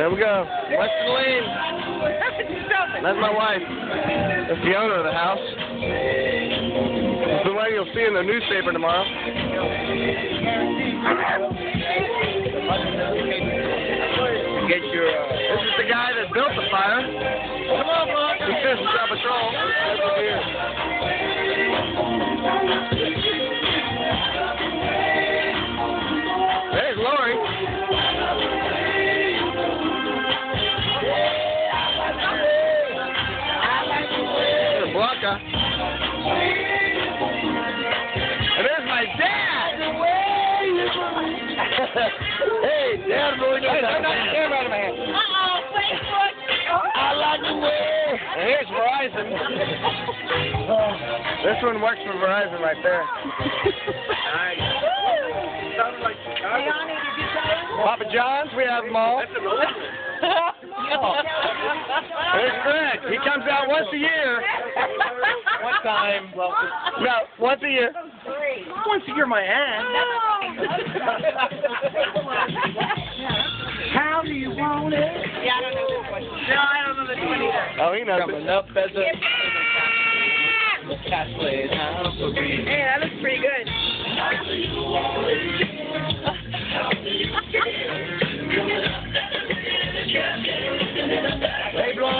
There we go. Western Lane. That's my wife. That's the owner of the house. It's the one you'll see in the newspaper tomorrow. Get your. Uh, This is the guy that built the fire. Come on, Mark. The fish is patrol. There's And there's my dad. hey, Dad, really knows how to dance. camera out of my hand. Uh-oh, Facebook. I like the way. And here's Verizon. this one works for Verizon right there. Nice. Sounded like Chicago. Papa John's, we have them all. That's a road. There's Greg. He comes out once a year. One time. Well, No, once a year. once a year, my aunt. How do you want it? Yeah, I don't know this one. No, I don't know this one either. Oh, he knows Coming it. up as a cat playing house of dreams. Hey, that looks pretty good. Hey, Blanca.